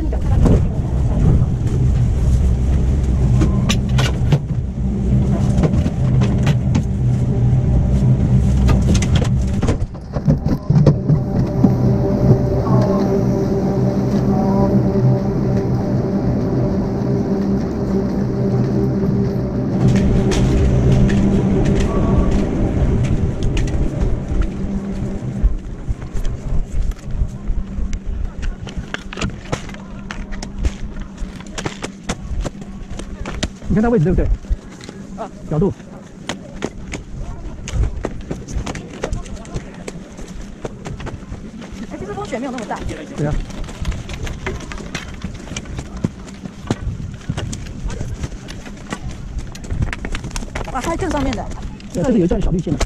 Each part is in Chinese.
跟你讲，看他。你看它位置对不对？啊，角度。哎，其实风雪没有那么大。对啊。啊，它在正上面的。对，这里有一段小绿线的。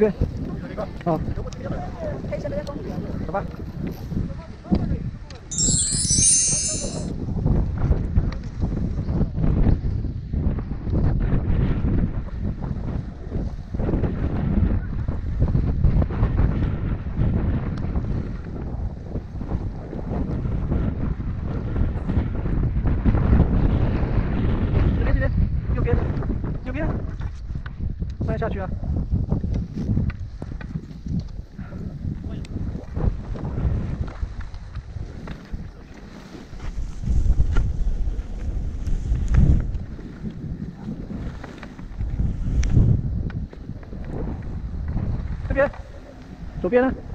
这边。好。走吧。这边这边，右边，右边，慢下去啊。这边，左边呢？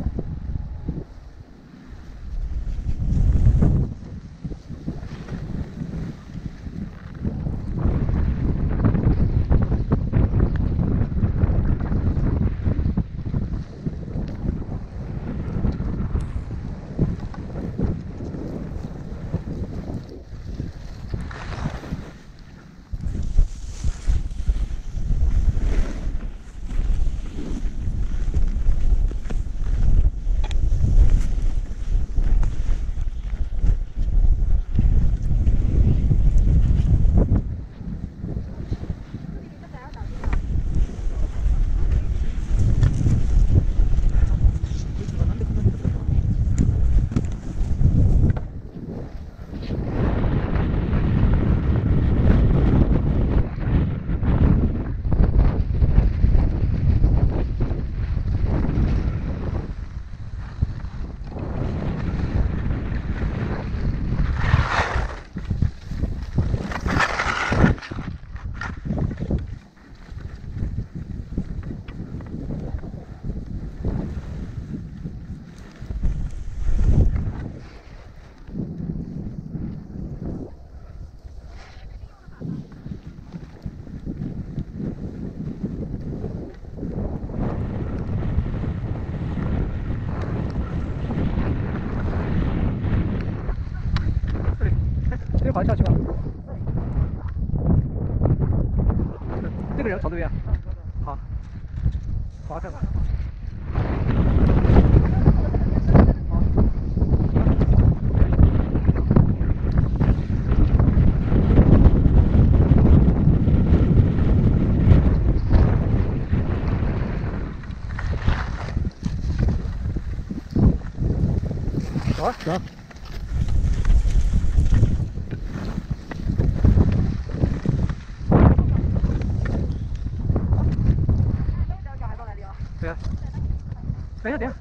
走啊，走啊。对啊。等一下，等一下。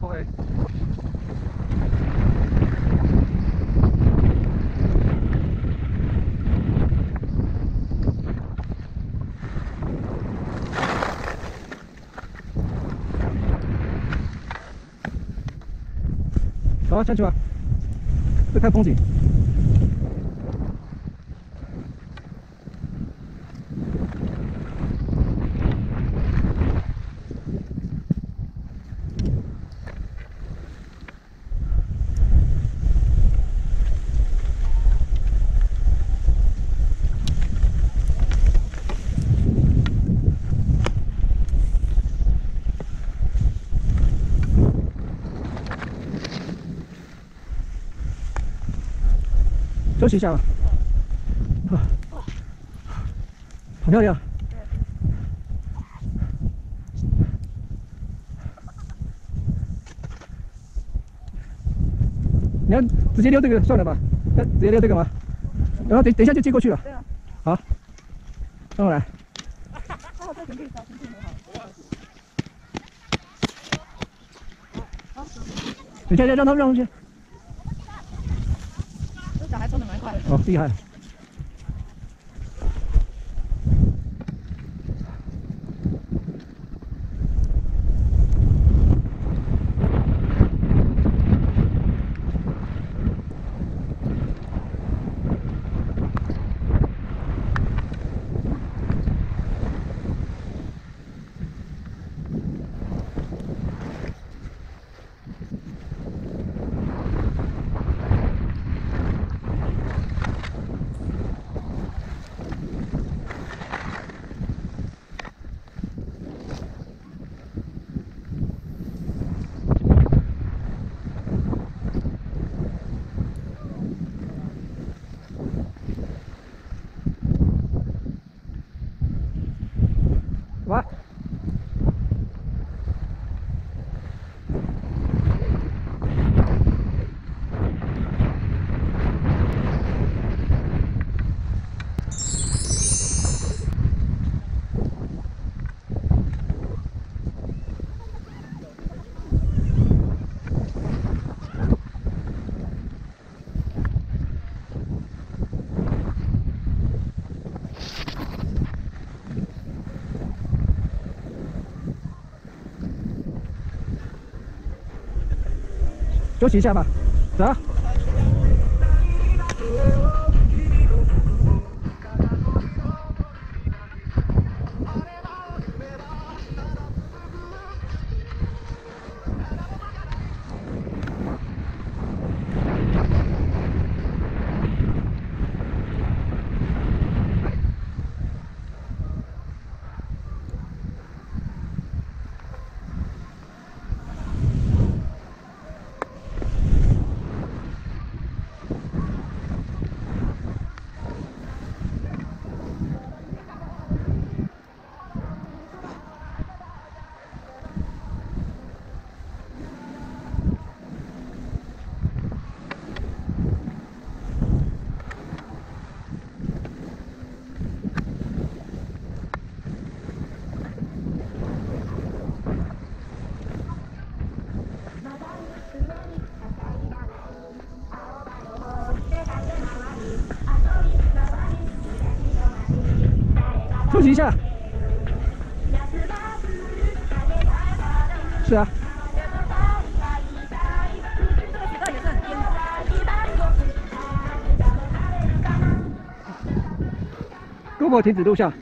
OK。走啊，下去吧。再看风景。休息一下吧。啊，好漂亮。你要直接溜这个算了吧，要直接溜这个吗？然后等等一下就接过去了。对啊。好，让我来。哦，这挺可以找，挺挺好。等一下，让他们让上去。这小孩好厉害来。休息一下吧，走。休息一下。是啊。这个渠道也是很颠的。如果停止录像。